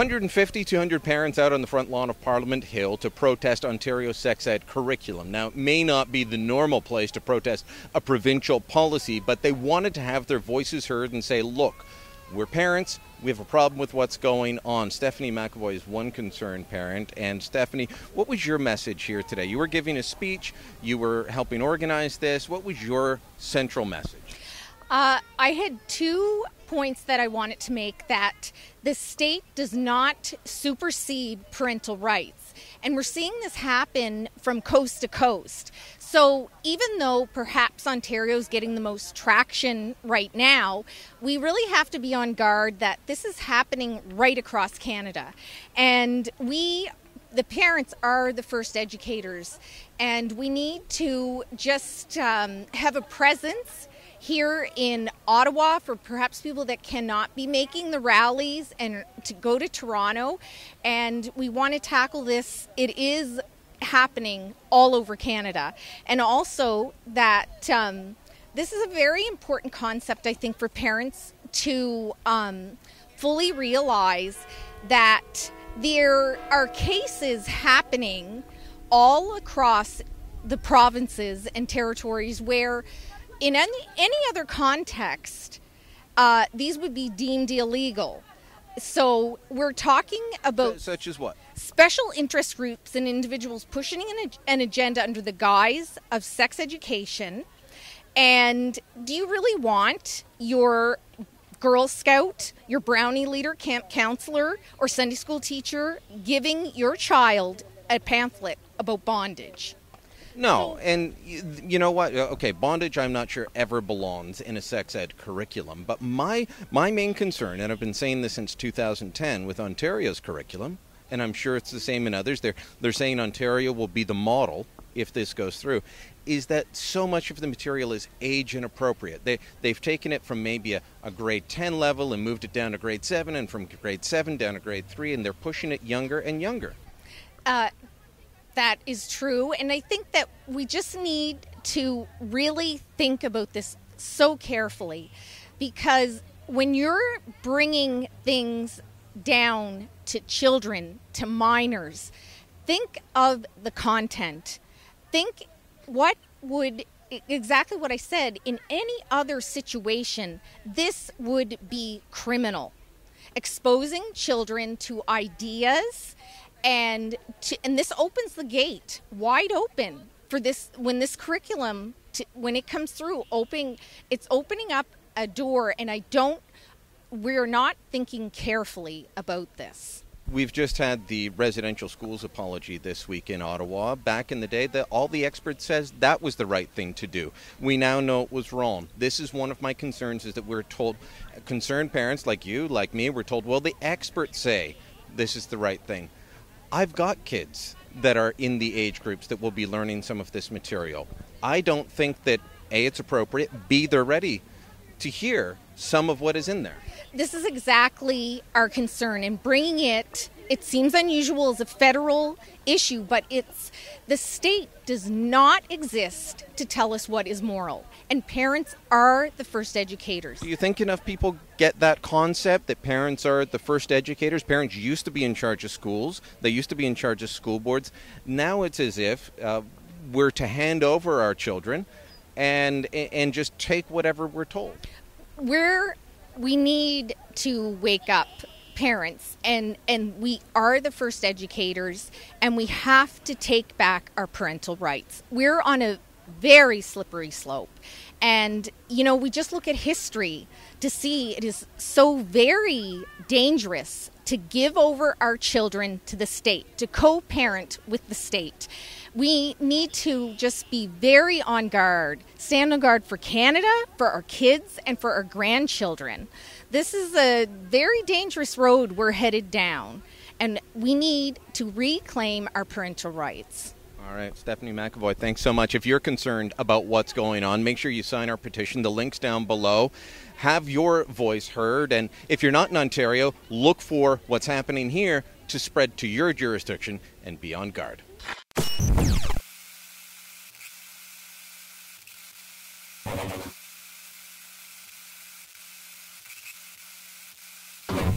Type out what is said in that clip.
150, 200 parents out on the front lawn of Parliament Hill to protest Ontario's sex ed curriculum. Now, it may not be the normal place to protest a provincial policy, but they wanted to have their voices heard and say, look, we're parents. We have a problem with what's going on. Stephanie McEvoy is one concerned parent. And Stephanie, what was your message here today? You were giving a speech, you were helping organize this. What was your central message? Uh, I had two points that I wanted to make that the state does not supersede parental rights. And we're seeing this happen from coast to coast. So even though perhaps Ontario is getting the most traction right now, we really have to be on guard that this is happening right across Canada. And we the parents are the first educators, and we need to just um, have a presence here in Ottawa for perhaps people that cannot be making the rallies and to go to Toronto. And we want to tackle this. It is happening all over Canada. And also that um, this is a very important concept, I think, for parents to um, fully realize that there are cases happening all across the provinces and territories where in any, any other context, uh, these would be deemed illegal. So we're talking about such as what special interest groups and individuals pushing an, an agenda under the guise of sex education. And do you really want your Girl Scout, your Brownie leader, camp counselor, or Sunday school teacher giving your child a pamphlet about bondage? No, and you know what? Uh, okay, bondage. I'm not sure ever belongs in a sex ed curriculum. But my my main concern, and I've been saying this since 2010 with Ontario's curriculum, and I'm sure it's the same in others. They're they're saying Ontario will be the model if this goes through. Is that so much of the material is age inappropriate? They they've taken it from maybe a, a grade 10 level and moved it down to grade seven, and from grade seven down to grade three, and they're pushing it younger and younger. Uh, that is true. And I think that we just need to really think about this so carefully because when you're bringing things down to children, to minors, think of the content. Think what would exactly what I said in any other situation, this would be criminal. Exposing children to ideas and to, and this opens the gate wide open for this when this curriculum to, when it comes through opening it's opening up a door and I don't we're not thinking carefully about this. We've just had the residential schools apology this week in Ottawa. Back in the day, that all the experts says that was the right thing to do. We now know it was wrong. This is one of my concerns: is that we're told, concerned parents like you, like me, we're told, well, the experts say this is the right thing. I've got kids that are in the age groups that will be learning some of this material. I don't think that A, it's appropriate, B, they're ready to hear some of what is in there. This is exactly our concern in bringing it. It seems unusual as a federal issue, but it's the state does not exist to tell us what is moral, and parents are the first educators. Do you think enough people get that concept that parents are the first educators? Parents used to be in charge of schools, they used to be in charge of school boards. Now it's as if uh, we're to hand over our children and and just take whatever we're told. We're we need to wake up parents and and we are the first educators and we have to take back our parental rights. We're on a very slippery slope. And you know, we just look at history to see it is so very dangerous to give over our children to the state, to co-parent with the state. We need to just be very on guard, stand on guard for Canada, for our kids, and for our grandchildren. This is a very dangerous road we're headed down, and we need to reclaim our parental rights. All right, Stephanie McEvoy, thanks so much. If you're concerned about what's going on, make sure you sign our petition. The link's down below. Have your voice heard, and if you're not in Ontario, look for what's happening here to spread to your jurisdiction and be on guard.